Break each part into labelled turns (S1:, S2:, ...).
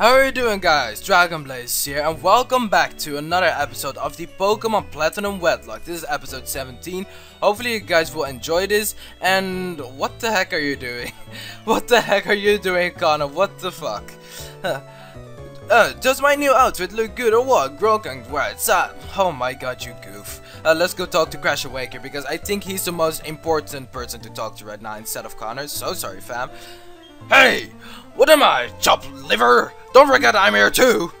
S1: How are you doing guys? DragonBlaze here and welcome back to another episode of the Pokemon Platinum Wedlocke. This is episode 17. Hopefully you guys will enjoy this and what the heck are you doing? what the heck are you doing Connor? What the fuck? uh, does my new outfit look good or what? Broken where it's at. Oh my god you goof. Uh, let's go talk to Crasher Wake because I think he's the most important person to talk to right now instead of Connor. So sorry fam. Hey! What am I? Chopped liver? Don't forget I'm here too!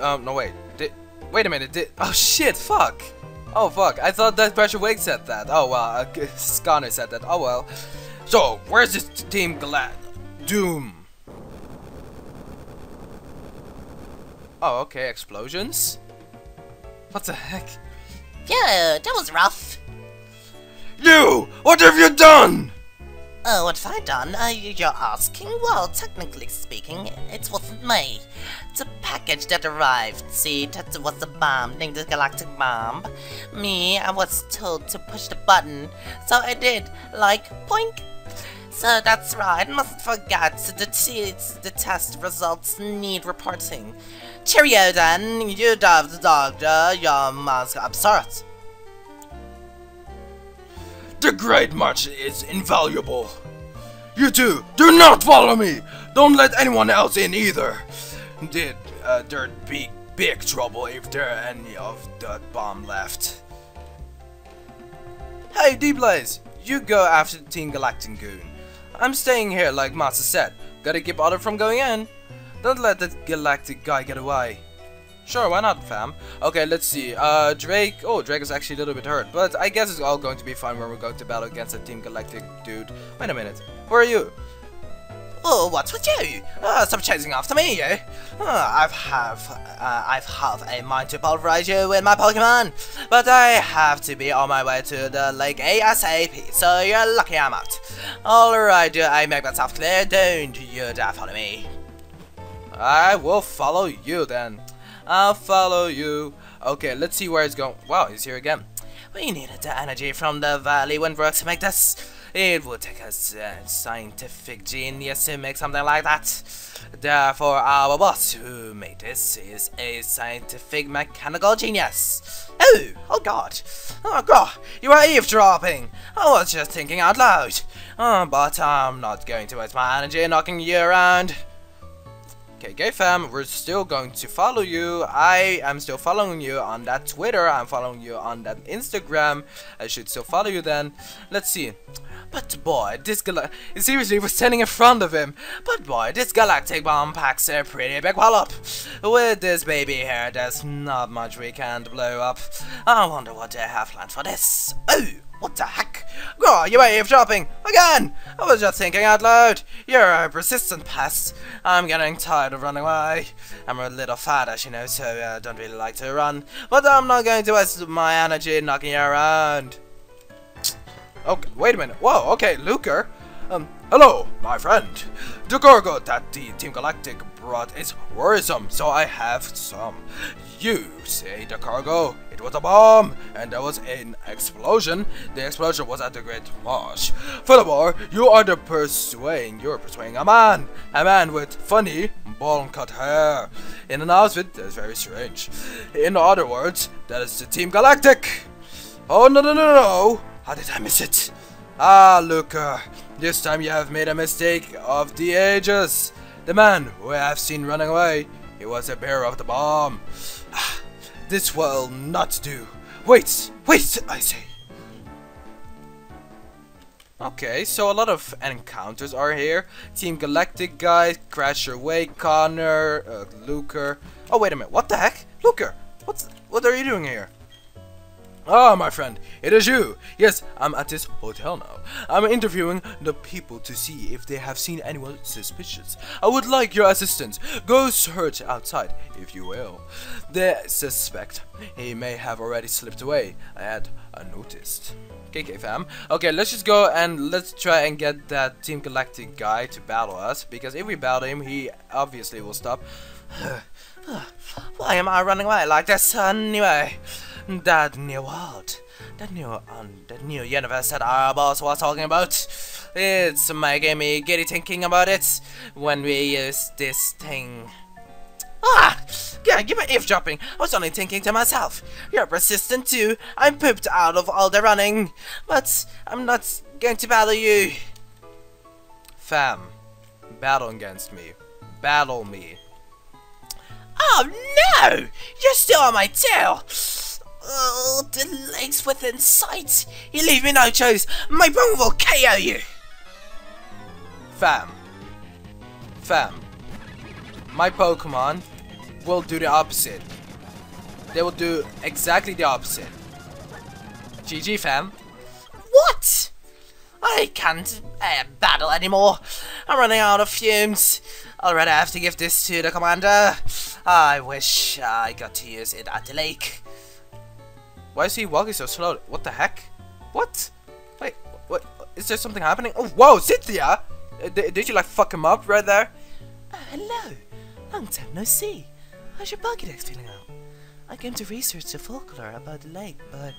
S1: Um, no wait. Did, wait a minute. Did, oh shit, fuck! Oh fuck, I thought that Crasher Wake said that. Oh well, uh, Connor said that. Oh well. So, where's this Team Glad? Doom? Oh, okay, explosions? What the heck?
S2: Yeah, that was rough.
S1: You! What have you done?
S2: Oh, what have I done? Uh, you're asking? Well, technically speaking, it wasn't me. It's a package that arrived. See, that was a bomb named the Galactic Bomb. Me, I was told to push the button, so I did. Like, poink. So that's right, mustn't forget, the, the test results need reporting. Cheerio then, you have the doctor, your mask absurd.
S1: The Great Marsh is invaluable. You two, do not follow me! Don't let anyone else in either! Did uh, there'd be big trouble if there are any of that bomb left. Hey, D-Blaze! You go after the Team Galactic Goon. I'm staying here like Master said. Gotta keep other from going in. Don't let that galactic guy get away. Sure, why not, fam? Okay, let's see. Uh, Drake. Oh, Drake is actually a little bit hurt, but I guess it's all going to be fine when we're going to battle against a Team Galactic dude. Wait a minute. Where are you?
S2: Oh, what's with you? Uh, stop chasing after me? Uh, I've have uh, I've have a mind to pulverize you with my Pokemon, but I have to be on my way to the lake ASAP. So you're lucky I'm out. Alright, I make myself clear. Don't you dare follow me.
S1: I will follow you then. I'll follow you. Okay, let's see where it's going. Wow, he's here again.
S2: We needed the energy from the Valley Windworks to make this. It would take a scientific genius to make something like that. Therefore, our boss who made this is a scientific mechanical genius. Oh, oh god. Oh god, you are eavesdropping. I was just thinking out loud. Oh, but I'm not going to waste my energy knocking you around.
S1: Okay, Fam, we're still going to follow you. I am still following you on that Twitter. I'm following you on that Instagram. I should still follow you then. Let's see. But boy, this gal seriously was standing in front of him. But boy, this galactic bomb packs a pretty big wallop. With this baby here, there's not much we can't blow up. I wonder what they have planned for this. Oh! What the heck? Oh, you are eavesdropping! Again! I was just thinking out loud. You're a persistent pest. I'm getting tired of running away. I'm a little fat, as you know, so I uh, don't really like to run. But I'm not going to waste my energy knocking you around. Okay, wait a minute. Whoa, okay, Looker. Um, hello, my friend. The cargo that the Team Galactic brought is worrisome, so I have some. You say the cargo, it was a bomb, and there was an explosion. The explosion was at the Great Marsh. Furthermore, you are the persuading, you're persuading a man. A man with funny, bone-cut hair. In an outfit that is very strange. In other words, that is the Team Galactic. Oh, no, no, no, no. How did I miss it? Ah, Looker. This time you have made a mistake of the ages. The man who I have seen running away, he was a bearer of the bomb. Ah, this will not do. Wait, wait, I say. Okay, so a lot of encounters are here. Team Galactic guys, Crasher Wake, Connor, uh, Looker. Oh, wait a minute, what the heck? Looker, what's, what are you doing here? Ah, my friend, it is you. Yes, I'm at this hotel now. I'm interviewing the people to see if they have seen anyone suspicious. I would like your assistance. Go search outside, if you will. They suspect he may have already slipped away. I had unnoticed. KK fam. Okay, let's just go and let's try and get that Team Galactic guy to battle us. Because if we battle him, he obviously will stop.
S2: Why am I running away like this anyway? That new world.
S1: that new um, that new universe that our boss was talking about. It's making me giddy thinking about it when we use this thing. Ah! Yeah, give me eavesdropping. I was only thinking to myself. You're persistent too. I'm pooped out of all the running. But I'm not going to battle you. Fam, battle against me. Battle me.
S2: Oh no! You're still on my tail! Oh, the lake's within sight. You leave me no choice. My bone will KO you.
S1: Fam. Fam. My Pokemon will do the opposite. They will do exactly the opposite. GG fam.
S2: What? I can't uh, battle anymore. I'm running out of fumes. Already have to give this to the commander. I wish I got to use it at the lake.
S1: Why is he walking so slow? What the heck? What? Wait, what? Is there something happening? Oh, whoa, Cynthia! Uh, did you like fuck him up right there?
S3: Uh, hello. Long time no see. How's your Pokédex feeling out? I came to research the folklore about the lake, but...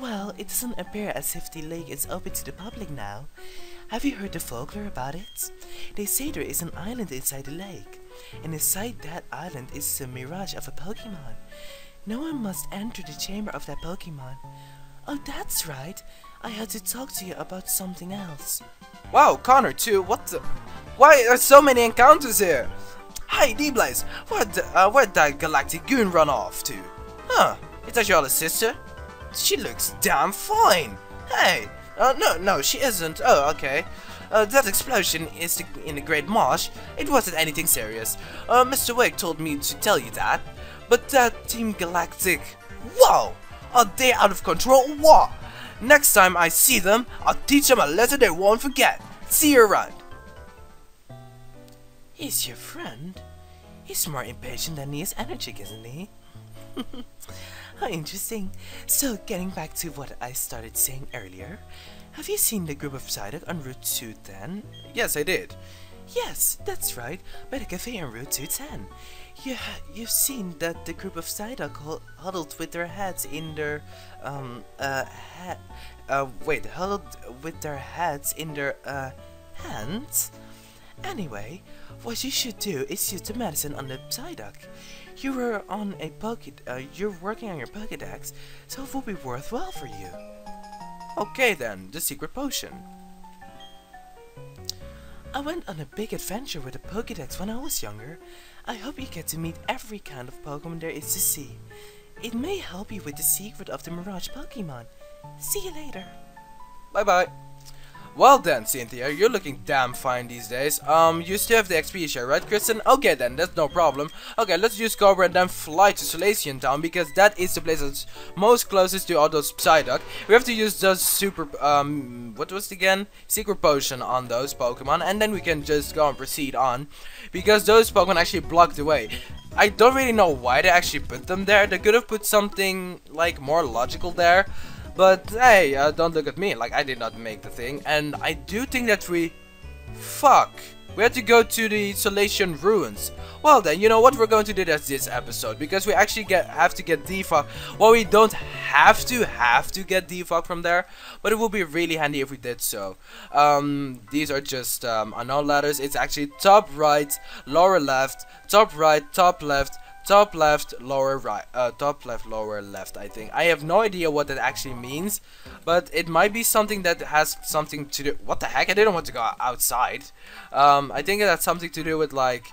S3: Well, it doesn't appear as if the lake is open to the public now. Have you heard the folklore about it? They say there is an island inside the lake, and inside that island is a mirage of a Pokemon. No one must enter the chamber of that Pokemon. Oh, that's right. I had to talk to you about something else.
S1: Wow, Connor too. What the? Why are so many encounters here? Hi, D-Blaze. Where'd, uh, where'd that galactic goon run off to? Huh? Is that your other sister? She looks damn fine. Hey. Uh, no, no, she isn't. Oh, okay. Uh, that explosion is the, in the Great Marsh. It wasn't anything serious. Uh, Mr. Wake told me to tell you that. But that Team Galactic... Whoa! Are they out of control what? Next time I see them, I'll teach them a lesson they won't forget. See you around.
S3: He's your friend? He's more impatient than he is energetic, isn't he? How interesting. So, getting back to what I started saying earlier, have you seen the group of Psyduck on Route 2 then?
S1: Yes, I did.
S3: Yes, that's right, by the cafe on Route 210. You, you've seen that the group of Psyduck huddled with their heads in their, um, uh, uh, wait, huddled with their heads in their, uh, hands? Anyway, what you should do is use the medicine on the Psyduck. You were on a pocket, uh, you're working on your Pokédex, so it will be worthwhile for you.
S1: Okay then, the secret potion.
S3: I went on a big adventure with a Pokédex when I was younger. I hope you get to meet every kind of Pokemon there is to see. It may help you with the secret of the Mirage Pokemon. See you later.
S1: Bye bye. Well then, Cynthia, you're looking damn fine these days. Um, you still have the XP share, right, Kristen? Okay then, that's no problem. Okay, let's use Cobra and then fly to Solaceon Town, because that is the place that's most closest to all those Psyduck. We have to use those super, um, what was it again? Secret Potion on those Pokemon, and then we can just go and proceed on. Because those Pokemon actually blocked the way. I don't really know why they actually put them there. They could have put something, like, more logical there. But hey, uh, don't look at me, like I did not make the thing. And I do think that we... Fuck. We have to go to the Solaceon Ruins. Well then, you know what we're going to do this, this episode. Because we actually get have to get defog. Well, we don't have to have to get defog from there. But it would be really handy if we did so. Um, these are just um, Unown letters. It's actually top right, lower left, top right, top left, top left lower right uh, top left lower left I think. I have no idea what that actually means but it might be something that has something to do what the heck? I didn't want to go outside. Um, I think that's something to do with like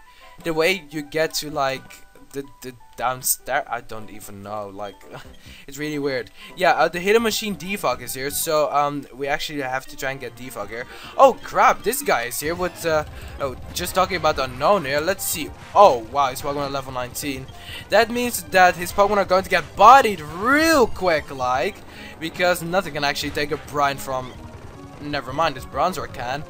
S1: the way you get to like the, the downstairs I don't even know like it's really weird. Yeah uh, the hidden machine defog is here so um we actually have to try and get defog here. Oh crap this guy is here with uh oh just talking about the Unown here let's see. Oh wow his Pokemon level 19 that means that his Pokemon are going to get bodied real quick like because nothing can actually take a brine from never mind this Bronzor can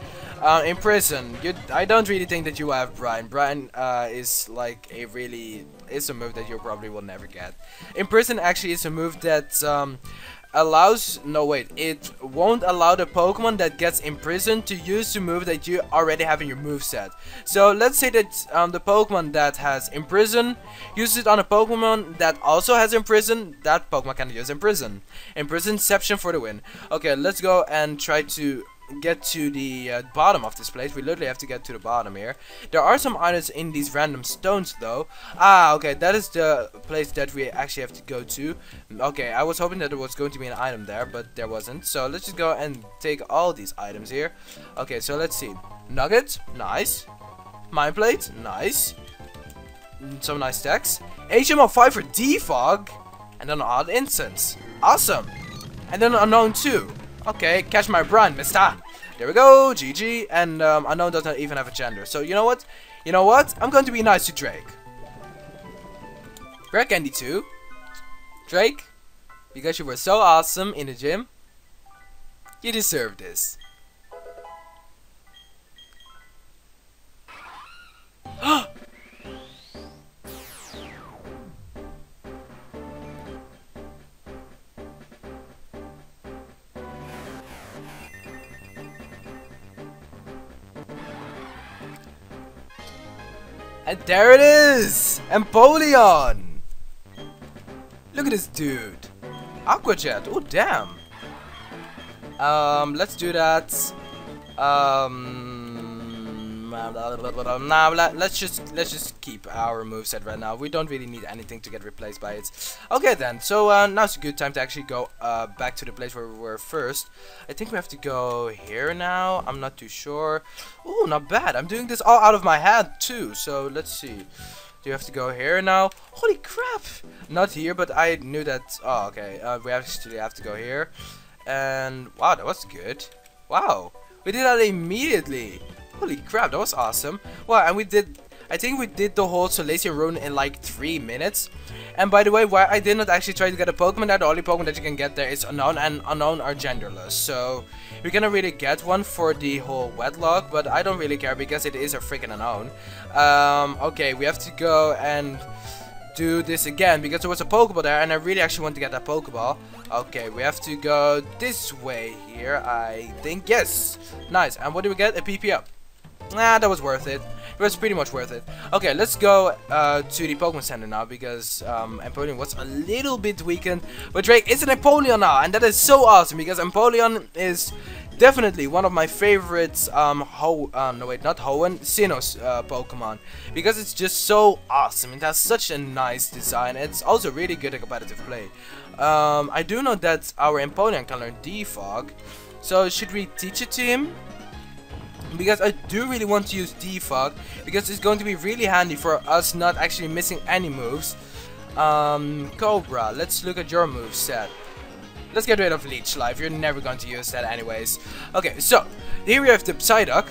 S1: uh, Imprison, you, I don't really think that you have Brine. Brine uh, is like a really is a move that you probably will never get. Imprison, actually, is a move that um, allows no wait it won't allow the pokemon that gets imprisoned to use the move that you already have in your move set so let's say that um, the pokemon that has imprison uses it on a pokemon that also has imprison that pokemon can use imprison imprisonception for the win okay let's go and try to get to the uh, bottom of this place. We literally have to get to the bottom here. There are some items in these random stones though. Ah, okay, that is the place that we actually have to go to. Okay, I was hoping that there was going to be an item there, but there wasn't. So let's just go and take all these items here. Okay, so let's see. Nugget, nice. Mind plate, nice. Mm, Some nice stacks. HM of 5 for Defog. And then odd incense. Awesome. And then Unown 2. Okay, catch my brand, mister. There we go, GG. And um, Unown doesn't even have a gender. So you know what? You know what? I'm going to be nice to Drake. Greg Candy 2. Drake, because you were so awesome in the gym, you deserve this. And there it is! Empoleon! Look at this dude. Aquajet, oh damn. Um, let's do that. Um, let, let's just let's just keep our moveset right now. We don't really need anything to get replaced by it. Okay then, so uh, now's a good time to actually go uh, back to the place where we were first. I think we have to go here now. I'm not too sure. Ooh, not bad. I'm doing this all out of my head too. So let's see. Do you have to go here now? Holy crap! Not here, but I knew that. Oh, okay. Uh, we actually have to go here. And wow, that was good. Wow, we did that immediately. Holy crap, that was awesome. Well, and we did. I think we did the whole Solaceon run in like three minutes. And by the way, why I did not actually try to get a Pokemon there, the only Pokemon that you can get there is Unown, and Unown are genderless. So we cannot really get one for the whole Wedlocke, but I don't really care because it is a freaking Unown. Um, okay, we have to go and do this again because there was a Pokeball there and I really actually want to get that Pokeball. Okay, we have to go this way here, I think. Yes! Nice. And what do we get? A PP up. Nah, that was worth it. It was pretty much worth it. Okay, let's go uh, to the Pokemon Center now because um, Empoleon was a little bit weakened. But Drake is an Empoleon now and that is so awesome because Empoleon is definitely one of my favorites um Ho uh, no wait not Hoenn Sinnoh's uh, Pokemon because it's just so awesome it has such a nice design it's also really good at competitive play um I do know that our Empoleon can learn Defog so should we teach it to him because I do really want to use Defog because it's going to be really handy for us not actually missing any moves um Cobra let's look at your move set Let's get rid of Leech Life. You're never going to use that anyways. Okay, so here we have the Psyduck.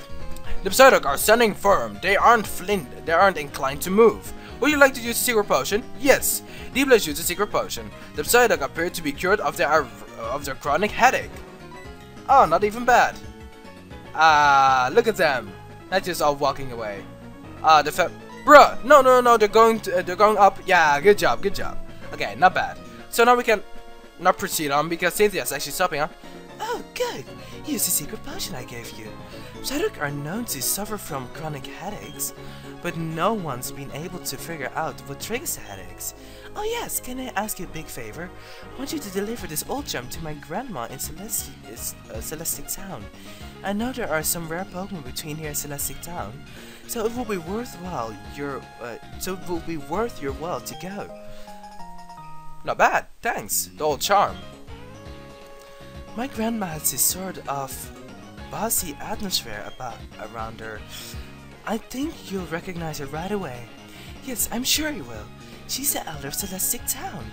S1: The Psyduck are standing firm. They aren't flint. They aren't inclined to move. Would you like to use a secret potion? Yes. D-Blaze used a secret potion. The Psyduck appear to be cured of their of their chronic headache. Oh, not even bad. Ah, look at them. Not just all walking away. Ah, the fa- Bruh, no, no, no, they're going to, uh, they're going up. Yeah, good job, good job. Okay, not bad. So now we can not proceed on because Cynthia's actually stopping, huh?
S3: Oh, good. Use the secret potion I gave you. Psyduck are known to suffer from chronic headaches, but no one's been able to figure out what triggers the headaches. Oh yes, can I ask you a big favor? I want you to deliver this old gem to my grandma in Celesti uh, Celestic Town. I know there are some rare Pokemon between here and Celestic Town, so it will be worthwhile your uh, so it will be worth your while to go.
S1: Not bad, thanks. The old charm.
S3: My grandma has this sort of bossy atmosphere about around her. I think you'll recognize her right away. Yes, I'm sure you will. She's the elder of Celestic Town.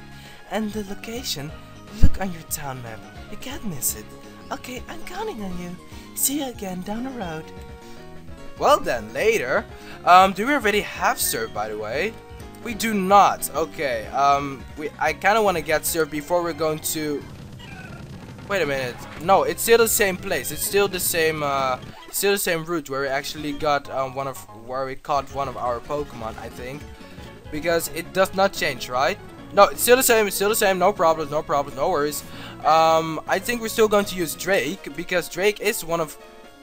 S3: And the location, look on your town map. You can't miss it. Okay, I'm counting on you. See you again down the road.
S1: Well then, later. Um, do we already have serve, by the way? We do not. Okay. Um, we I kind of want to get served before we're going to. Wait a minute. No, it's still the same place. It's still the same. Uh, still the same route where we actually got um, one of where we caught one of our Pokemon. I think because it does not change, right? No, it's still the same, it's still the same, no problems, no problems, no worries. Um, I think we're still going to use Drake, because Drake is one of...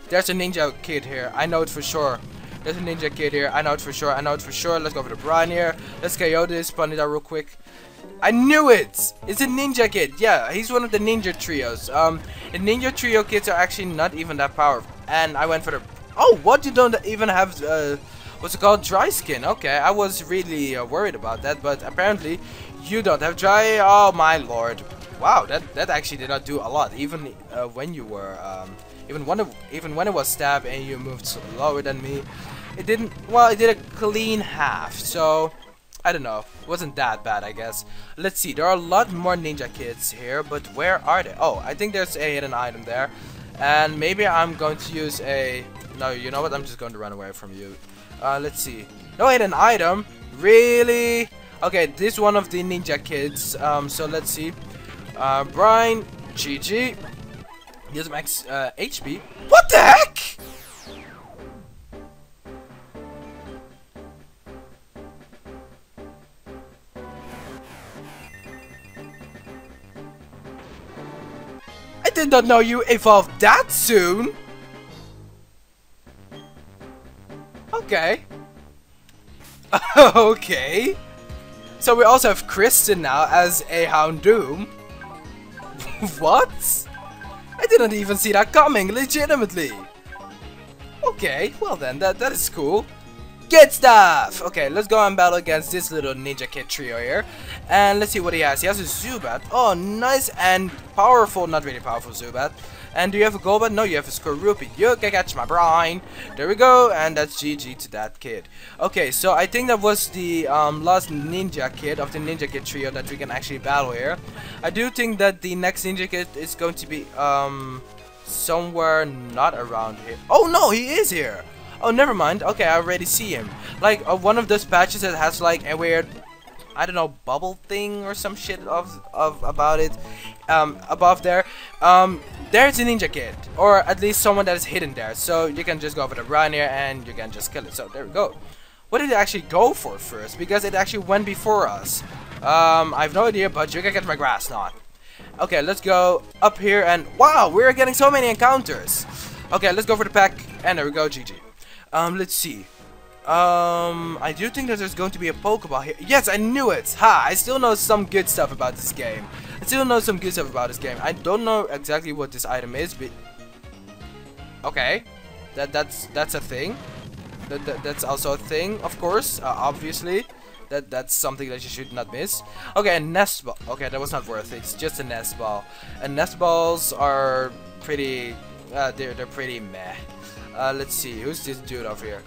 S1: There's a ninja kid here, I know it for sure. There's a ninja kid here, I know it for sure, I know it for sure. Let's go for the Brine here. Let's KO this, out real quick. I knew it! It's a ninja kid, yeah, he's one of the ninja trios. Um, the ninja trio kids are actually not even that powerful. And I went for the... Oh, what? You don't even have... Uh, what's it called? Dry skin. Okay, I was really uh, worried about that, but apparently you don't have dry. Oh my lord! Wow, that that actually did not do a lot. Even uh, when you were, um, even when it, even when it was stab and you moved slower than me, it didn't. Well, it did a clean half. So I don't know. It wasn't that bad, I guess. Let's see. There are a lot more ninja kids here, but where are they? Oh, I think there's a hidden item there. And maybe I'm going to use a... No, you know what? I'm just going to run away from you. Uh, let's see. No hidden item? Really? Okay, this is one of the ninja kids. Um, so let's see. Uh, Brine, GG. He has max uh, HP. What the heck? Did not know you evolved that soon. Okay. okay. So we also have Kristen now as a Houndoom. what? I didn't even see that coming, legitimately. Okay, well then, that, that is cool. Good stuff! Okay, let's go and battle against this little ninja kid trio here. And let's see what he has. He has a Zubat. Oh, nice and powerful. Not really powerful Zubat. And do you have a Golbat? No, you have a Skorupi. You can catch my brine. There we go. And that's GG to that kid. Okay, so I think that was the um, last Ninja Kid of the Ninja Kid trio that we can actually battle here. I do think that the next Ninja Kid is going to be um, somewhere not around here. Oh, no, he is here. Oh, never mind. Okay, I already see him. Like, uh, one of those patches that has like a weird I don't know, bubble thing or some shit of, of about it um, above there. Um, there's a ninja kid, or at least someone that is hidden there. So you can just go for the run here and you can just kill it. So there we go. What did it actually go for first? Because it actually went before us. Um, I have no idea, but you can get my Grass Knot. Okay, let's go up here and wow, we're getting so many encounters. Okay, let's go for the Peck and there we go, GG. Um, let's see. Um, I do think that there's going to be a Pokeball here. Yes, I knew it! Ha! I still know some good stuff about this game. I still know some good stuff about this game. I don't know exactly what this item is, but... Okay. That That's that's a thing. That, that That's also a thing, of course, uh, obviously. That That's something that you should not miss. Okay, a nest ball. Okay, that was not worth it. It's just a nest ball. And nest balls are pretty... Uh, they're, they're pretty meh. Uh, let's see, who's this dude over here?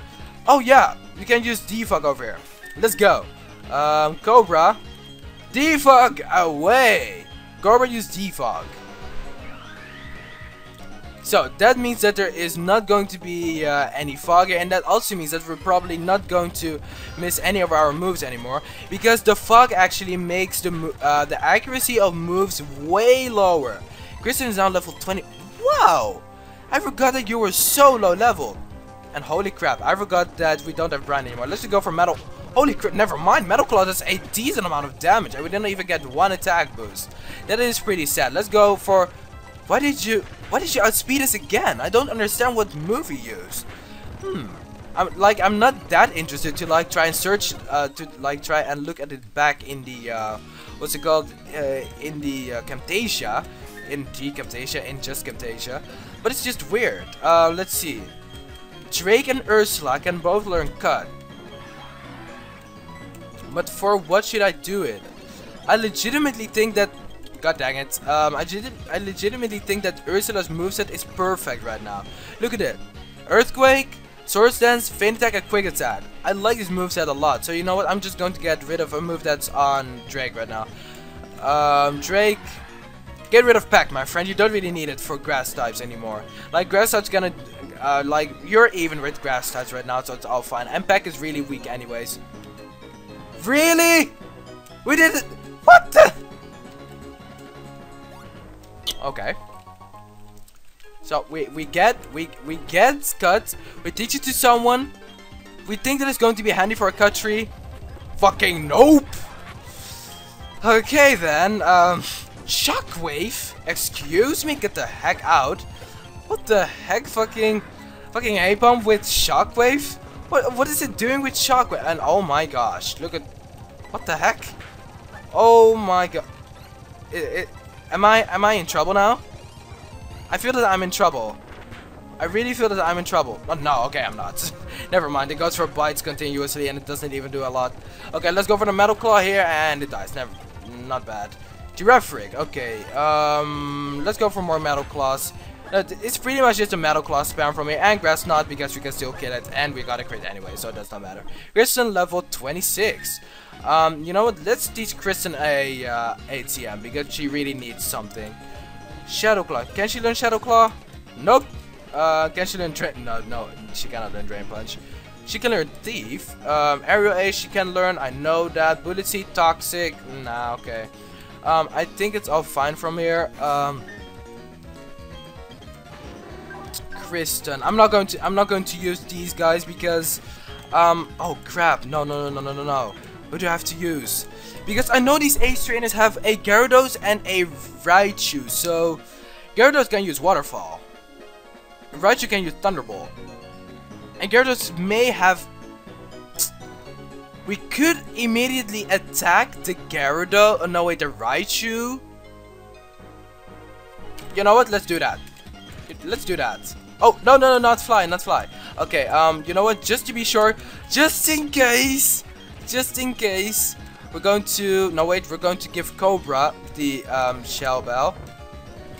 S1: Oh yeah, you can use defog over here. Let's go. Um, Cobra. Defog away. Cobra use defog. So that means that there is not going to be uh, any fog and that also means that we're probably not going to miss any of our moves anymore because the fog actually makes the uh, the accuracy of moves way lower. Kristen is now level 20. Wow! I forgot that you were so low level. And holy crap, I forgot that we don't have brand anymore. Let's just go for Metal. Holy crap, never mind. Metal Claw does a decent amount of damage. And we didn't even get one attack boost. That is pretty sad. Let's go for... Why did you... Why did you outspeed us again? I don't understand what move you used. Hmm. I'm like I'm not that interested to like try and search uh, to like try and look at it back in the uh, what's it called uh, in the uh, Camtasia in T Camtasia in just Camtasia but it's just weird uh, let's see Drake and Ursula can both learn Cut. But for what should I do it? I legitimately think that... God dang it. Um, I, I legitimately think that Ursula's moveset is perfect right now. Look at it. Earthquake, Swords Dance, Feint Attack, and Quick Attack. I like this moveset a lot. So you know what? I'm just going to get rid of a move that's on Drake right now. Um, Drake... Get rid of Peck, my friend. You don't really need it for grass types anymore. Like, grass types gonna uh, like, you're even with grass types right now, so it's all fine. And Peck is really weak anyways. Really? We did it! What the? Okay. So we we get we we get cut. We teach it to someone. We think that it's going to be handy for a cut tree. Fucking nope. Okay then, um, Shockwave? Excuse me, get the heck out. What the heck, fucking, fucking A-bomb with Shockwave? What, what is it doing with Shockwave? And oh my gosh, look at, what the heck? Oh my god. It, am I, am I in trouble now? I feel that I'm in trouble. I really feel that I'm in trouble. Oh, no, okay, I'm not. Never mind, it goes for bites continuously and it doesn't even do a lot. Okay, let's go for the Metal Claw here and it dies. Never, not bad. Girafarig, okay. Um, let's go for more Metal Claws. It's pretty much just a Metal Claw spam from me and Grass Knot because we can still kill it and we got a crit anyway, so it does not matter. Kristen level 26. Um, you know what, let's teach Kristen a uh, ATM because she really needs something. Shadow Claw, can she learn Shadow Claw? Nope. Uh, can she learn Drain? No, no, she cannot learn Drain Punch. She can learn Thief. Um, Aerial Ace she can learn, I know that. Bullet Seed, Toxic, nah, okay. Um, I think it's all fine from here. Um, Kristen, I'm not going to, I'm not going to use these guys because, um, oh crap, no, no, no, no, no, no, no. What do I have to use? Because I know these Ace trainers have a Gyarados and a Raichu, so Gyarados can use Waterfall. Raichu can use Thunderbolt. And Gyarados may have... We could immediately attack the Gyarados... Oh, no, wait, the Raichu? You know what? Let's do that. Let's do that. Oh, no, no, no, not fly, not fly. Okay, um, you know what? Just to be sure, just in case, just in case, we're going to... No, wait, we're going to give Cobra the um, Shell Bell.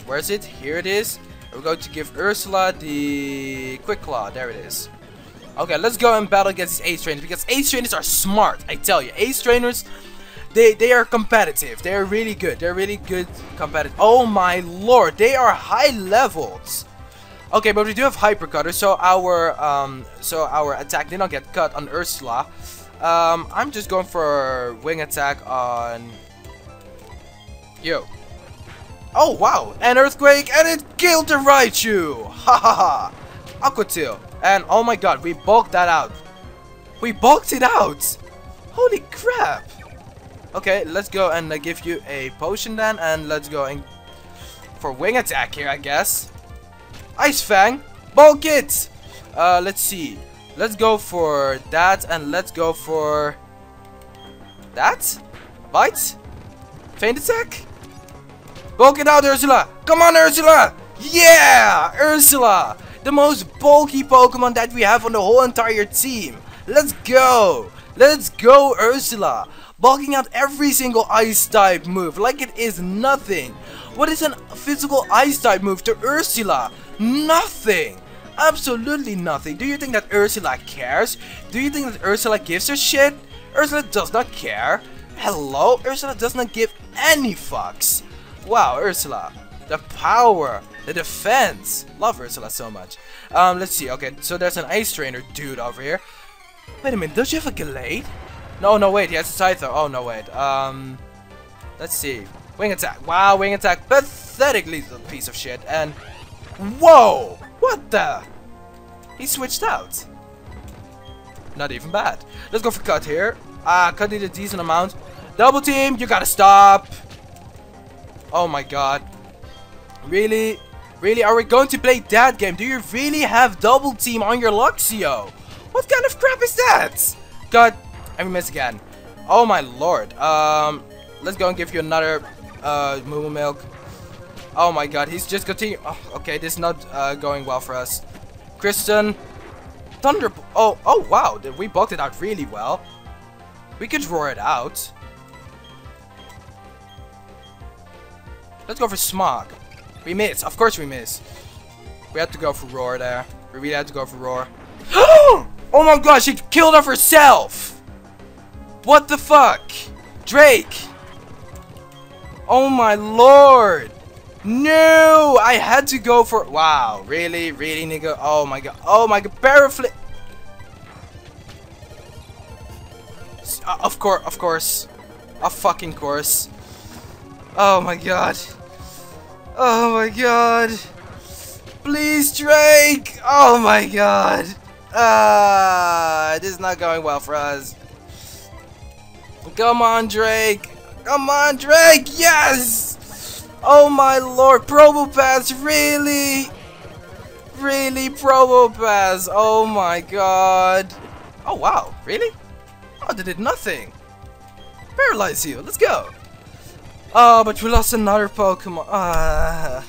S1: Where is it? Here it is. We're going to give Ursula the Quick Claw. There it is. Okay, let's go and battle against these Ace Trainers because Ace Trainers are smart. I tell you, Ace Trainers, they they are competitive. They're really good. They're really good competitive. Oh my lord, they are high levels. Okay, but we do have Hyper Cutter, so our um so our attack did not get cut on Ursula. Um, I'm just going for wing attack on you. Oh wow, an earthquake and it killed the Raichu! Ha ha ha! Aqua Tail. And oh my god, we bulked that out. We bulked it out! Holy crap! Okay, let's go and uh, give you a potion then, and let's go and for wing attack here, I guess. Ice Fang, bulk it! Uh, let's see. Let's go for that, and let's go for that. Bite, feint attack. Bulk it out, Ursula! Come on, Ursula! Yeah! Ursula! The most bulky Pokemon that we have on the whole entire team. Let's go! Let's go, Ursula! Bulking out every single Ice type move like it is nothing. What is a physical Ice type move to Ursula? Nothing! Absolutely nothing. Do you think that Ursula cares? Do you think that Ursula gives a shit? Ursula does not care. Hello? Ursula does not give any fucks. Wow, Ursula. The power. The defense. Love Ursula so much. Um, let's see. Okay, so there's an Ice Trainer dude over here. Wait a minute, does you have a Gallade? No, no, wait, he has a Scyther. Oh, no, wait. Um, let's see. Wing attack. Wow, wing attack. Pathetic little piece of shit. And, whoa! What the? He switched out. Not even bad. Let's go for cut here. Ah, cut did a decent amount. Double team, you gotta stop. Oh my god. Really? Really? Are we going to play that game? Do you really have double team on your Luxio? What kind of crap is that? God, I miss again. Oh my lord. Um, let's go and give you another uh, Milk. Oh my god, he's just continuing. Oh, okay, this is not uh, going well for us. Kristen. Thunder. Oh, oh wow, we bugged it out really well. We could roar it out. Let's go for Smog. We miss. Of course we miss. We had to go for Roar there. We really had to go for Roar. oh my gosh, she killed her herself! What the fuck? Drake! Oh my lord! No! I had to go for... Wow, really? Really, nigga? Oh my god. Oh my god. Paraflip... Uh, of course, of course. Of fucking course. Oh my god. Oh my god. Please, Drake. Oh my god. Ah, this is not going well for us. Come on, Drake. Come on, Drake! Yes! Oh my lord, Probopass, really? Really, Probopass? Oh my god. Oh wow, really? Oh, they did nothing. Paralyze you, let's go. Oh, but we lost another Pokemon. Uh,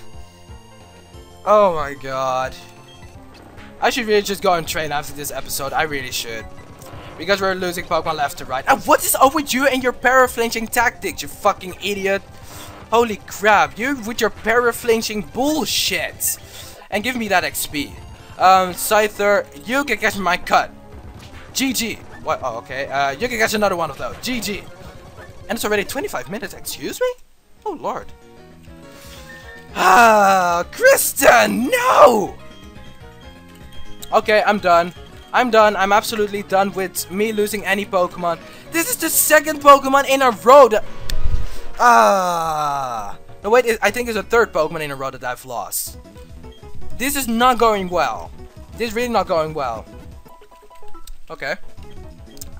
S1: oh my god. I should really just go and train after this episode. I really should. Because we're losing Pokemon left to right. And what is up with you and your para-flinching tactics, you fucking idiot? Holy crap, you with your para-flinching bullshit. And give me that XP. Um, Scyther, you can catch my cut. GG. What? Oh, okay. Uh, you can catch another one of those. GG. And it's already 25 minutes. Excuse me? Oh, lord. Ah, Kristen, no! Okay, I'm done. I'm done. I'm absolutely done with me losing any Pokemon. This is the second Pokemon in a row that... Ah. No, wait. I think it's the third Pokemon in a row that I've lost. This is not going well. This is really not going well. Okay.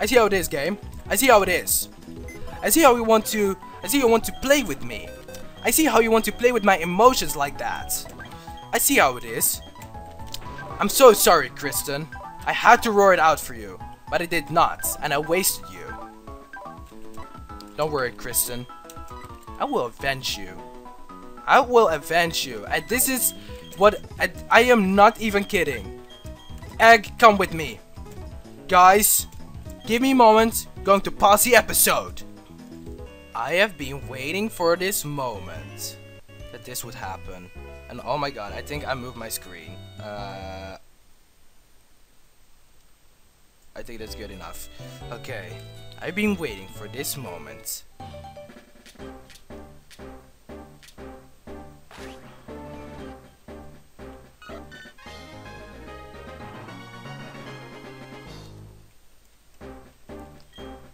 S1: I see how it is, game. I see how it is. I see how you want to... I see you want to play with me. I see how you want to play with my emotions like that. I see how it is. I'm so sorry, Kristen. I had to roar it out for you, but I did not, and I wasted you. Don't worry, Kristen. I will avenge you. I will avenge you. And this is what I, I am not even kidding. Egg, come with me. Guys, give me a moment. Going to pause the episode. I have been waiting for this moment that this would happen. And oh my god, I think I moved my screen. Uh, I think that's good enough. Okay, I've been waiting for this moment.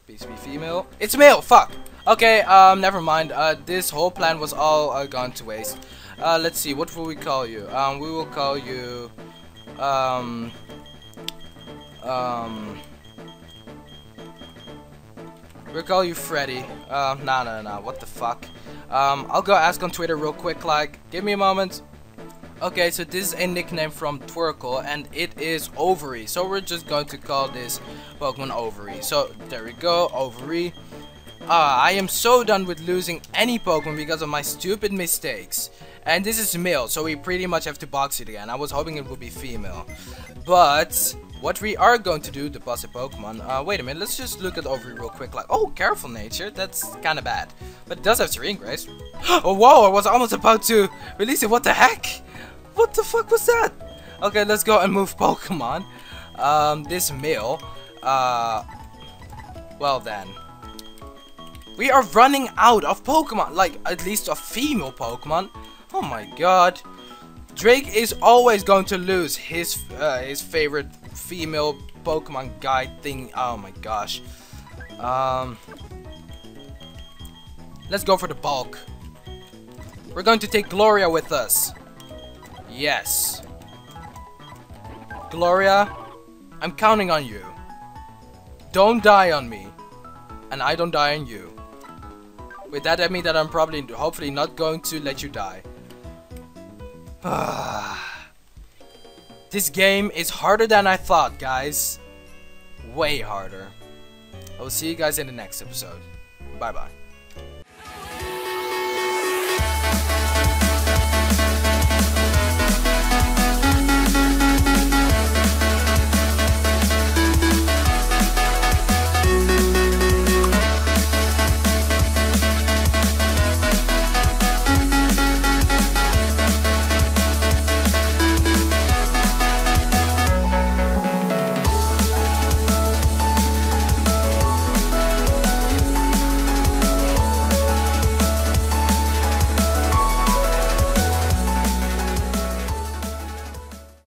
S1: Please be female. It's male! Fuck! Okay, um, never mind. Uh, this whole plan was all uh, gone to waste. Uh, let's see, what will we call you? Um, we will call you, um, um, we'll call you Freddy. Um, nah, nah, nah, what the fuck? Um, I'll go ask on Twitter real quick, like, give me a moment. Okay, so this is a nickname from Twerkle, and it is Ovary. So we're just going to call this Pokemon Ovary. So, there we go, Ovary. Uh, I am so done with losing any Pokemon because of my stupid mistakes. And this is male, so we pretty much have to box it again. I was hoping it would be female. But, what we are going to do, the boss of Pokemon, uh, wait a minute, let's just look at Ovary real quick. Like, oh, careful nature, that's kind of bad. But it does have Serene Grace. oh, whoa, I was almost about to release it, what the heck? What the fuck was that? Okay, let's go and move Pokemon. Um, this male, uh, well then. We are running out of Pokemon, like, at least of female Pokemon. Oh my god. Drake is always going to lose his uh, his favorite female Pokemon guide thing. Oh my gosh. Um, let's go for the bulk. We're going to take Gloria with us. Yes. Gloria, I'm counting on you. Don't die on me. And I don't die on you. With that I mean that I'm probably, hopefully not going to let you die. this game is harder than I thought, guys. Way harder. I will see you guys in the next episode. Bye bye.